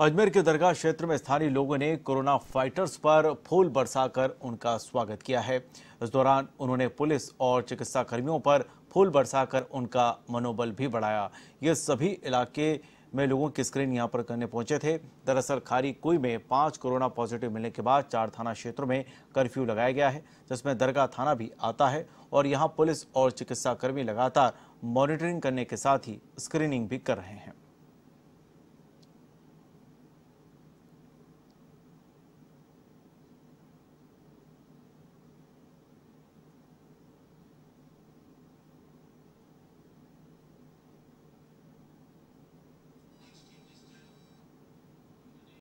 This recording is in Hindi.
अजमेर के दरगाह क्षेत्र में स्थानीय लोगों ने कोरोना फाइटर्स पर फूल बरसाकर उनका स्वागत किया है। इस दौरान उन्होंने पुलिस और चिकित्सा कर्मियों पर फूल बरसाकर उनका मनोबल भी बढ़ाया। ये सभी इलाके में लोगों की स्क्रीन यहाँ पर करने पहुँचे थे। दरअसल खारी कुई में पाँच कोरोना पॉजिटिव मिलने के बाद चार थाना क्षेत्रों में कर्फ्यू लगाया गया है, जिसमें दरगाह थाना भी आता है और यहाँ पुलिस और चिकित्सा कर्मी लगातार मॉनिटरिंग करने के साथ ही स्क्रीनिंग भी कर रहे हैं।